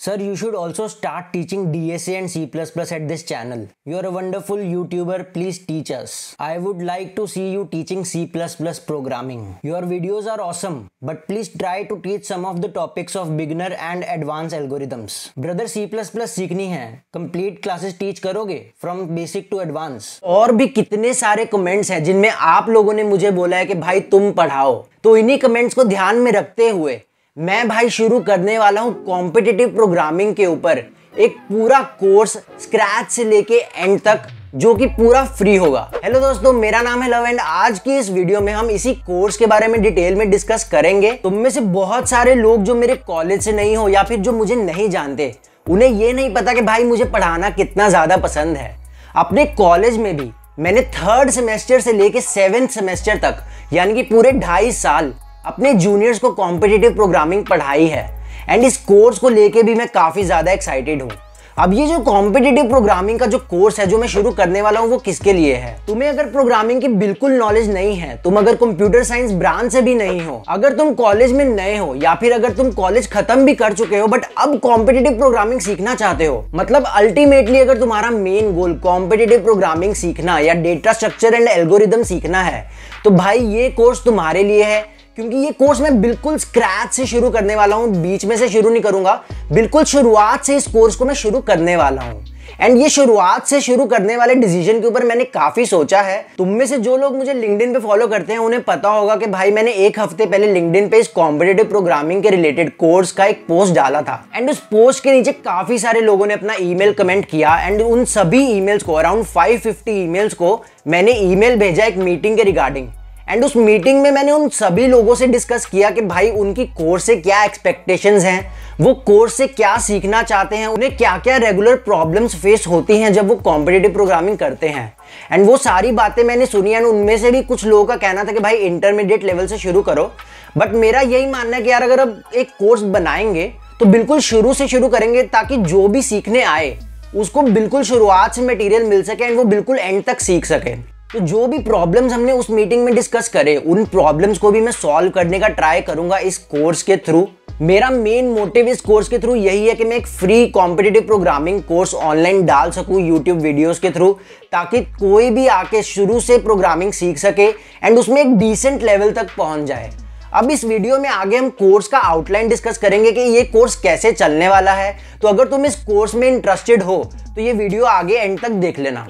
Sir you should also start teaching D S C and C plus plus at this channel you are wonderful YouTuber please teachers I would like to see you teaching C plus plus programming your videos are awesome but please try to teach some of the topics of beginner and advance algorithms brother C plus plus सीखनी है. Complete classes teach करोगे? From basic to advance और भी कितने सारे comments हैं जिनमें आप लोगों ने मुझे बोला है कि भाई तुम पढ़ाओ। तो इन्हीं कमेंट्स को ध्यान में रखते हुए मैं भाई शुरू करने वाला हूँ कॉम्पिटिटिव प्रोग्रामिंग के ऊपर। एक पूरा कोर्स स्क्रैच से लेके एंड तक, जो कि पूरा फ्री होगा। हेलो दोस्तों, मेरा नाम है लव एंड आज की इस वीडियो में हम इसी कोर्स के बारे में डिटेल में डिस्कस करेंगे। तुम में से बहुत सारे लोग जो मेरे कॉलेज से नहीं हो या फिर जो मुझे नहीं जानते, उन्हें ये नहीं पता कि भाई मुझे पढ़ाना कितना ज़्यादा पसंद है। अपने कॉलेज में भी मैंने थर्ड सेमेस्टर से लेके सेवेंथ सेमेस्टर तक, यानी कि पूरे ढाई साल अपने जूनियर्स को कॉम्पिटिटिव प्रोग्रामिंग पढ़ाई है। एंड इस कोर्स को लेके भी मैं काफ़ी ज़्यादा एक्साइटेड हूँ। अब ये जो कॉम्पिटिटिव प्रोग्रामिंग का जो कोर्स है, जो मैं शुरू करने वाला हूँ, वो किसके लिए है? तुम्हें अगर प्रोग्रामिंग की बिल्कुल नॉलेज नहीं है, तुम अगर कंप्यूटर साइंस ब्रांच से भी नहीं हो, अगर तुम कॉलेज में नए हो, या फिर अगर तुम कॉलेज खत्म भी कर चुके हो बट अब कॉम्पिटेटिव प्रोग्रामिंग सीखना चाहते हो मतलब अल्टीमेटली अगर तुम्हारा मेन गोल कॉम्पिटेटिव प्रोग्रामिंग सीखना या डेटा स्ट्रक्चर एंड एल्गोरिदम सीखना है तो भाई ये कोर्स तुम्हारे लिए है। क्योंकि ये कोर्स मैं बिल्कुल स्क्रैच से शुरू करने वाला हूँ, बीच में से शुरू नहीं करूँगा। बिल्कुल शुरुआत से इस कोर्स को मैं शुरू करने वाला हूँ। एंड ये शुरुआत से शुरू करने वाले डिसीज़न के ऊपर मैंने काफ़ी सोचा है। तुम में से जो लोग मुझे लिंक्डइन पे फॉलो करते हैं, उन्हें पता होगा कि भाई मैंने एक हफ़्ते पहले लिंक्डइन पे इस कॉम्पिटेटिव प्रोग्रामिंग के रिलेटेड कोर्स का एक पोस्ट डाला था। एंड उस पोस्ट के नीचे काफ़ी सारे लोगों ने अपना ईमेल कमेंट किया। एंड उन सभी ईमेल्स को अराउंड 550 ईमेल्स को मैंने ईमेल भेजा एक मीटिंग के रिगार्डिंग एंड उस मीटिंग में मैंने उन सभी लोगों से डिस्कस किया कि भाई, उनकी कोर्स से क्या एक्सपेक्टेशंस हैं? वो कोर्स से क्या सीखना चाहते हैं? उन्हें क्या क्या रेगुलर प्रॉब्लम्स फेस होती हैं जब वो कॉम्पिटेटिव प्रोग्रामिंग करते हैं? एंड वो सारी बातें मैंने सुनी एंड उनमें से भी कुछ लोगों का कहना था कि भाई इंटरमीडिएट लेवल से शुरू करो। बट मेरा यही मानना है कि यार, अगर अब एक कोर्स बनाएँगे तो बिल्कुल शुरू से शुरू करेंगे ताकि जो भी सीखने आए, उसको बिल्कुल शुरुआत से मटेरियल मिल सके एंड वो बिल्कुल एंड तक सीख सके। तो जो भी प्रॉब्लम्स हमने उस मीटिंग में डिस्कस करे, उन प्रॉब्लम्स को भी मैं सॉल्व करने का ट्राई करूँगा इस कोर्स के थ्रू मेरा मेन मोटिव इस कोर्स के थ्रू यही है कि मैं एक free competitive programming course online डाल सकूँ यूट्यूब वीडियोस के थ्रू ताकि कोई भी आके शुरू से प्रोग्रामिंग सीख सके एंड उसमें एक डिसेंट लेवल तक पहुँच जाए। अब इस वीडियो में आगे हम कोर्स का आउटलाइन डिस्कस करेंगे कि ये कोर्स कैसे चलने वाला है। तो अगर तुम इस कोर्स में इंटरेस्टेड हो तो ये वीडियो आगे एंड तक देख लेना।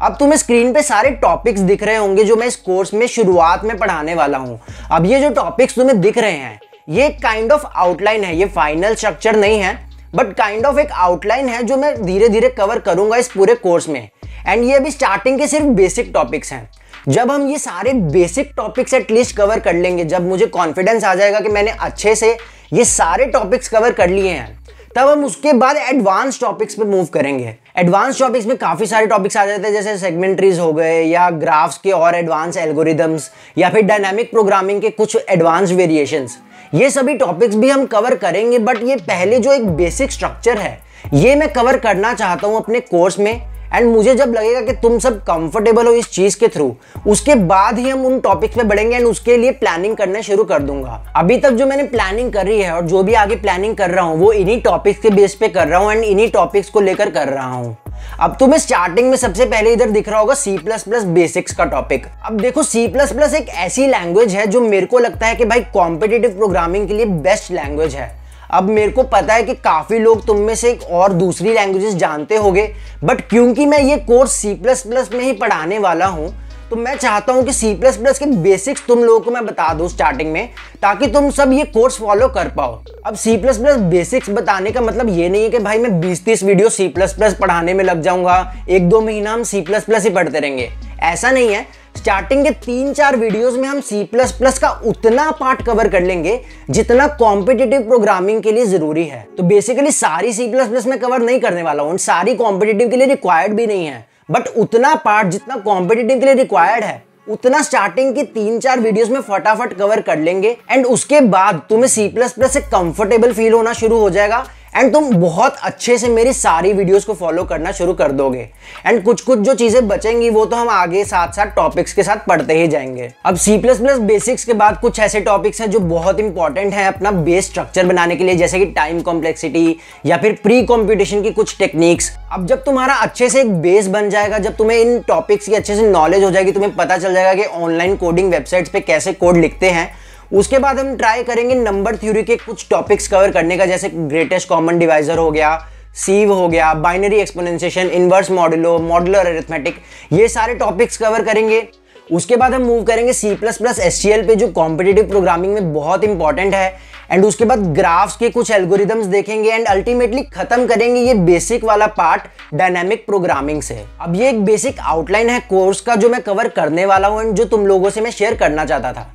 अब तुम्हें स्क्रीन पे सारे टॉपिक्स दिख रहे होंगे जो मैं इस कोर्स में शुरुआत में पढ़ाने वाला हूँ। अब ये जो टॉपिक्स तुम्हें दिख रहे हैं, ये काइंड ऑफ़ आउटलाइन है, ये फाइनल स्ट्रक्चर नहीं है बट काइंड ऑफ़ एक आउटलाइन है जो मैं धीरे धीरे कवर करूँगा इस पूरे कोर्स में। एंड ये अभी स्टार्टिंग के सिर्फ़ बेसिक टॉपिक्स हैं। जब हम ये सारे बेसिक टॉपिक्स एटलीस्ट कवर कर लेंगे, जब मुझे कॉन्फिडेंस आ जाएगा कि मैंने अच्छे से ये सारे टॉपिक्स कवर कर लिए हैं तब हम उसके बाद एडवांस टॉपिक्स पे मूव करेंगे। एडवांस टॉपिक्स में काफ़ी सारे टॉपिक्स आ जाते हैं, जैसे सेगमेंट्रीज हो गए या ग्राफ्स के और एडवांस एल्गोरिदम्स या फिर डायनामिक प्रोग्रामिंग के कुछ एडवांस वेरिएशन ये सभी टॉपिक्स भी हम कवर करेंगे बट ये पहले जो एक बेसिक स्ट्रक्चर है, ये मैं कवर करना चाहता हूँ अपने कोर्स में। एंड मुझे जब लगेगा कि तुम सब कंफर्टेबल हो इस चीज़ के थ्रू उसके बाद ही हम उन टॉपिक्स पे बढ़ेंगे एंड उसके लिए प्लानिंग करना शुरू कर दूँगा। अभी तक जो मैंने प्लानिंग कर रही है और जो भी आगे प्लानिंग कर रहा हूँ, वो इन्हीं टॉपिक्स के बेस पे कर रहा हूँ एंड इन्हीं टॉपिक्स को लेकर कर रहा हूँ। अब तुम्हें स्टार्टिंग में सबसे पहले इधर दिख रहा होगा प्लस बेसिक्स का टॉपिक अब देखो प्लस एक ऐसी लैंग्वेज है जो मेरे को लगता है कि भाई कॉम्पिटेटिव प्रोग्रामिंग के लिए बेस्ट लैंग्वेज है। अब मेरे को पता है कि काफ़ी लोग तुम में से और दूसरी लैंग्वेजेस जानते होंगे बट क्योंकि मैं ये कोर्स सी प्लस प्लस में ही पढ़ाने वाला हूँ तो मैं चाहता हूँ कि सी प्लस प्लस के बेसिक्स तुम लोगों को मैं बता दूँ स्टार्टिंग में, ताकि तुम सब ये कोर्स फॉलो कर पाओ। अब सी प्लस प्लस बेसिक्स बताने का मतलब ये नहीं है कि भाई मैं बीस तीस वीडियो सी प्लस प्लस पढ़ाने में लग जाऊँगा, एक दो महीना हम सी प्लस प्लस ही पढ़ते रहेंगे। ऐसा नहीं है। स्टार्टिंग के तीन चार वीडियोस में हम प्लस का उतना पार्ट कवर कर लेंगे, जितना कॉम्पिटेटिव प्रोग्रामिंग के लिए ज़रूरी है। तो बेसिकली सारी प्लस में कवर नहीं करने वाला हूँ। सारी कॉम्पिटेटिव के लिए रिक्वायर्ड भी नहीं है। बट उतना पार्ट जितना कॉम्पिटेटिव के लिए रिक्वायर्ड है, उतना स्टार्टिंग की तीन चार वीडियोस में फटाफट कवर कर लेंगे। एंड उसके बाद तुम्हें सी प्लस प्लस से कंफर्टेबल फील होना शुरू हो जाएगा। एंड तुम बहुत अच्छे से मेरी सारी वीडियोस को फॉलो करना शुरू कर दोगे। एंड कुछ कुछ जो चीज़ें बचेंगी, वो तो हम आगे साथ साथ टॉपिक्स के साथ पढ़ते ही जाएँगे। अब सी प्लस प्लस बेसिक्स के बाद कुछ ऐसे टॉपिक्स हैं जो बहुत इंपॉर्टेंट हैं अपना बेस स्ट्रक्चर बनाने के लिए, जैसे कि टाइम कॉम्प्लेक्सिटी या फिर प्री कॉम्पिटिशन की कुछ टेक्निक्स अब जब तुम्हारा अच्छे से एक बेस बन जाएगा, जब तुम्हें इन टॉपिक्स की अच्छे से नॉलेज हो जाएगी, तुम्हें पता चल जाएगा कि ऑनलाइन कोडिंग वेबसाइट्स पे कैसे कोड लिखते हैं उसके बाद हम ट्राई करेंगे नंबर थ्योरी के कुछ टॉपिक्स कवर करने का, जैसे ग्रेटेस्ट कॉमन डिवाइजर हो गया सीव हो गया binary exponentiation inverse modulo modular arithmetic ये सारे टॉपिक्स कवर करेंगे। उसके बाद हम मूव करेंगे सी प्लस प्लस एस पे, जो कॉम्पिटेटिव प्रोग्रामिंग में बहुत इंपॉर्टेंट है। एंड उसके बाद ग्राफ्स के कुछ एल्गोरिदम्स देखेंगे एंड अल्टीमेटली खत्म करेंगे ये बेसिक वाला पार्ट डायनामिक प्रोग्रामिंग से। अब ये एक बेसिक आउटलाइन है कोर्स का, जो मैं कवर करने वाला हूँ एंड जो तुम लोगों से मैं शेयर करना चाहता था।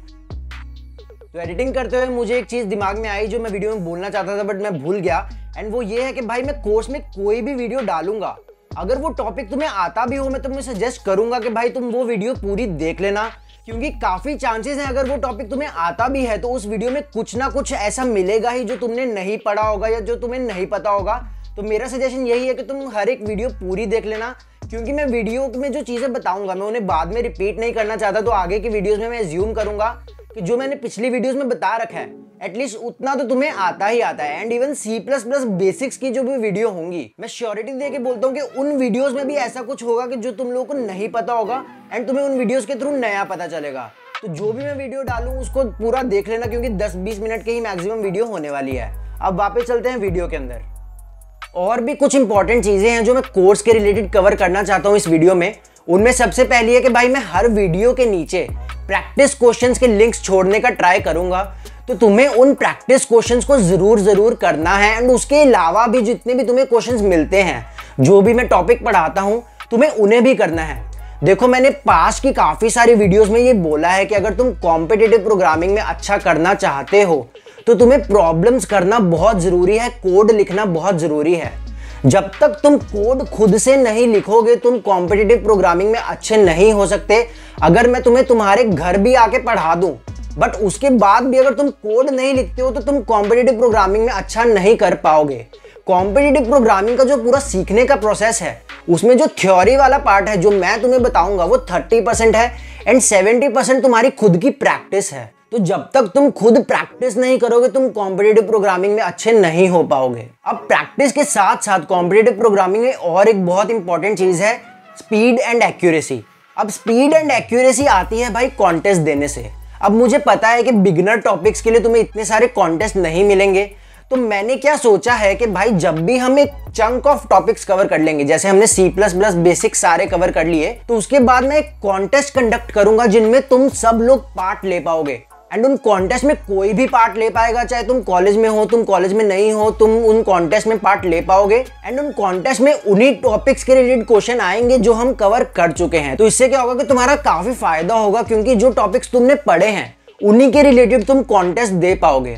तो एडिटिंग करते हुए मुझे एक चीज़ दिमाग में आई जो मैं वीडियो में बोलना चाहता था बट मैं भूल गया। एंड वो ये है कि भाई मैं कोर्स में कोई भी वीडियो डालूँगा। अगर वो टॉपिक तुम्हें आता भी हो, मैं तुम्हें सजेस्ट करूँगा कि भाई तुम वो वीडियो पूरी देख लेना। क्योंकि काफ़ी चांसेस हैं अगर वो टॉपिक तुम्हें आता भी है तो उस वीडियो में कुछ ना कुछ ऐसा मिलेगा ही जो तुमने नहीं पढ़ा होगा या जो तुम्हें नहीं पता होगा। तो मेरा सजेशन यही है कि तुम हर एक वीडियो पूरी देख लेना। क्योंकि मैं वीडियो में जो चीज़ें बताऊँगा, मैं उन्हें बाद में रिपीट नहीं करना चाहता तो आगे की वीडियोस में मैं ज्यूम करूँगा। कि जो मैंने पिछली वीडियोस में बता रखा है एटलीस्ट उतना तो तुम्हें आता ही आता है। And even C plus plus basics की जो भी वीडियो होंगी, मैं श्योरिटी दे के बोलता हूँ कि उन वीडियोस में भी ऐसा कुछ होगा कि जो तुम लोगों को नहीं पता होगा एंड तुम्हें उन वीडियोस के थ्रू नया पता चलेगा। तो जो भी मैं वीडियो डालूँ, उसको पूरा देख लेना क्योंकि दस बीस मिनट की ही मैक्सिमम वीडियो होने वाली है। अब वापस चलते हैं वीडियो के अंदर। और भी कुछ इंपॉर्टेंट चीज़ें हैं जो मैं कोर्स के रिलेटेड कवर करना चाहता हूँ इस वीडियो में। उनमें सबसे पहली है कि भाई मैं हर वीडियो के नीचे प्रैक्टिस क्वेश्चंस के लिंक्स छोड़ने का ट्राई करूँगा। तो तुम्हें उन प्रैक्टिस क्वेश्चंस को ज़रूर ज़रूर करना है एंड उसके अलावा भी जितने भी तुम्हें क्वेश्चंस मिलते हैं, जो भी मैं टॉपिक पढ़ाता हूँ, तुम्हें उन्हें भी करना है। देखो, मैंने पास की काफ़ी सारी वीडियोस में ये बोला है कि अगर तुम कॉम्पिटेटिव प्रोग्रामिंग में अच्छा करना चाहते हो तो तुम्हें प्रॉब्लम्स करना बहुत ज़रूरी है कोड लिखना बहुत ज़रूरी है। जब तक तुम कोड खुद से नहीं लिखोगे, तुम कॉम्पिटेटिव प्रोग्रामिंग में अच्छे नहीं हो सकते। अगर मैं तुम्हें तुम्हारे घर भी आके पढ़ा दूँ बट उसके बाद भी अगर तुम कोड नहीं लिखते हो तो तुम कॉम्पिटेटिव प्रोग्रामिंग में अच्छा नहीं कर पाओगे। कॉम्पिटेटिव प्रोग्रामिंग का जो पूरा सीखने का प्रोसेस है, उसमें जो थ्योरी वाला पार्ट है, जो मैं तुम्हें बताऊँगा, वो थर्टी परसेंट है एंड सेवेंटी परसेंट तुम्हारी खुद की प्रैक्टिस है। तो जब तक तुम खुद प्रैक्टिस नहीं करोगे, तुम कॉम्पिटेटिव प्रोग्रामिंग में अच्छे नहीं हो पाओगे। अब प्रैक्टिस के साथ साथ कॉम्पिटेटिव प्रोग्रामिंग में और एक बहुत इंपॉर्टेंट चीज़ है स्पीड एंड एक्यूरेसी अब स्पीड एंड एक्यूरेसी आती है भाई कॉन्टेस्ट देने से। अब मुझे पता है कि बिगनर टॉपिक्स के लिए तुम्हें इतने सारे कॉन्टेस्ट नहीं मिलेंगे। तो मैंने क्या सोचा है कि भाई जब भी हम एक चंक ऑफ़ टॉपिक्स कवर कर लेंगे, जैसे हमने प्लस बेसिक सारे कवर कर लिए तो उसके बाद मैं एक कॉन्टेस्ट कंडक्ट करूँगा जिनमें तुम सब लोग पार्ट ले पाओगे। एंड उन कॉन्टेस्ट में कोई भी पार्ट ले पाएगा, चाहे तुम कॉलेज में हो, तुम कॉलेज में नहीं हो, तुम उन कॉन्टेस्ट में पार्ट ले पाओगे। एंड उन कॉन्टेस्ट में उन्हीं टॉपिक्स के रिलेटेड क्वेश्चन आएँगे जो हम कवर कर चुके हैं। तो इससे क्या होगा कि तुम्हारा काफ़ी फ़ायदा होगा, क्योंकि जो टॉपिक्स तुमने पढ़े हैं, उन्हीं के रिलेटेड तुम कॉन्टेस्ट दे पाओगे।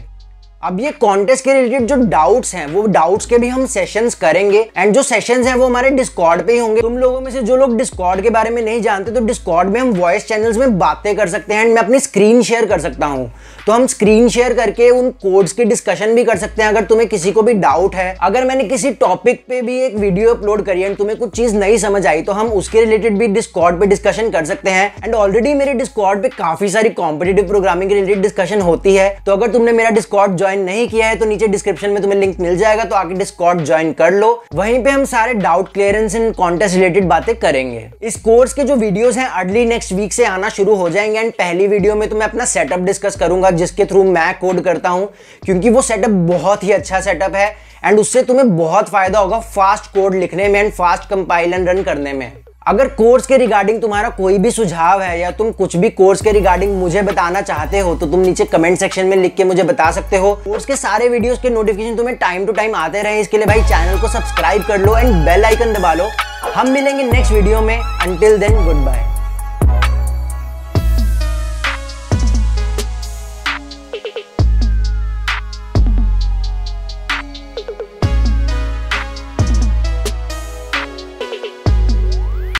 अब ये कॉन्टेस्ट के रिलेटेड जो डाउट्स हैं, वो डाउट्स के भी हम सेशंस करेंगे। एंड जो सेशंस हैं, वो हमारे डिस्कॉर्ड पे ही होंगे। तुम लोगों में से जो लोग डिस्कॉर्ड के बारे में नहीं जानते तो डिस्कॉर्ड में हम वॉइस चैनल्स में बातें कर सकते हैं। एंड मैं अपनी स्क्रीन शेयर कर सकता हूँ। तो हम स्क्रीन शेयर करके उन कोड्स की डिस्कशन भी कर सकते हैं, अगर तुम्हें किसी को भी डाउट है। अगर मैंने किसी टॉपिक पे भी एक वीडियो अपलोड करी एंड तुम्हें कुछ चीज़ नहीं समझ आई तो हम उसके रिलेटेड भी डिस्कॉर्ड पे डिस्कशन कर सकते हैं। एंड ऑलरेडी मेरे डिस्कॉर्ड पे काफ़ी सारी कॉम्पिटेटिव प्रोग्रामिंग रिलेटेड डिस्कशन होती है। तो अगर तुमने मेरा डिस्कॉर्ड ज्वाइन नहीं किया है तो नीचे डिस्क्रिप्शन में तुम्हें लिंक मिल जाएगा तो आके डिस्कॉर्ड ज्वाइन कर लो। वहीं पे हम सारे doubt clearance and contest related बातें करेंगे। इस कोर्स के जो वीडियोस हैं अर्ली नेक्स्ट वीक से आना शुरू हो जाएँगे एंड पहली वीडियो में तो मैं अपना सेटअप डिस्कस करूँगा, जिसके थ्रू मैं कोड करता हूँ, क्योंकि वो सेटअप बहुत ही अच्छा सेटअप है एंड उससे तुम्हें बहुत फ़ायदा होगा फास्ट कोड लिखने में and fast compile and run करने में। अगर कोर्स के रिगार्डिंग तुम्हारा कोई भी सुझाव है या तुम कुछ भी कोर्स के रिगार्डिंग मुझे बताना चाहते हो तो तुम नीचे कमेंट सेक्शन में लिख के मुझे बता सकते हो। कोर्स के सारे वीडियोस के नोटिफिकेशन तुम्हें टाइम टू टाइम आते रहे। इसके लिए भाई चैनल को सब्सक्राइब कर लो एंड बेल आइकन दबा लो। हम मिलेंगे नेक्स्ट वीडियो में। Until then good bye